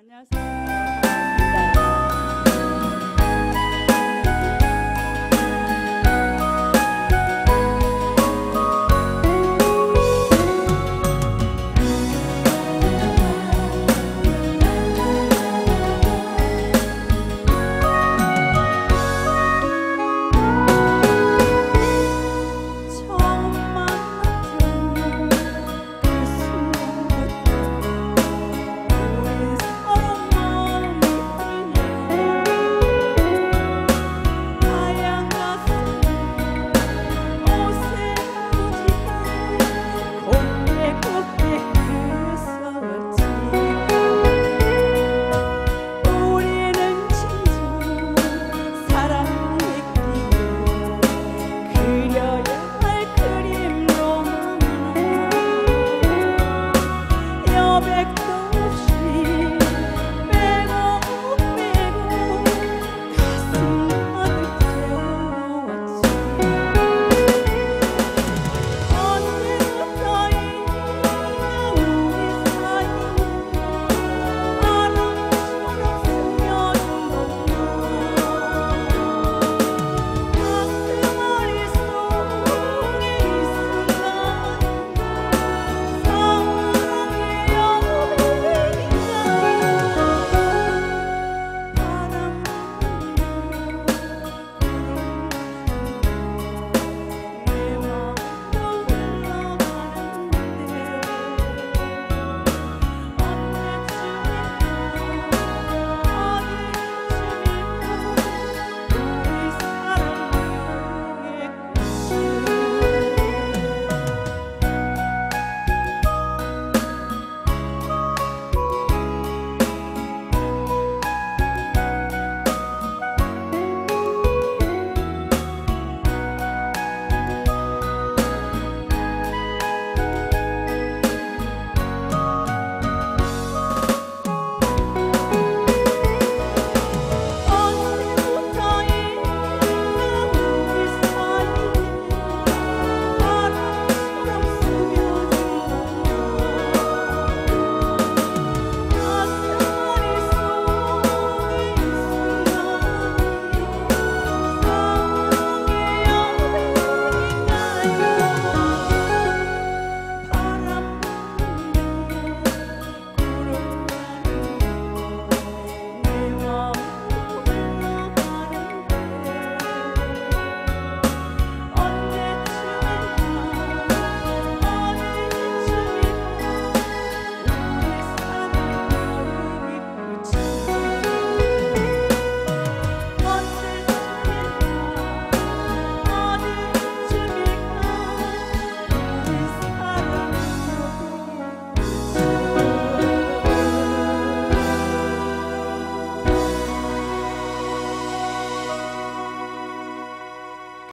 안녕하세요.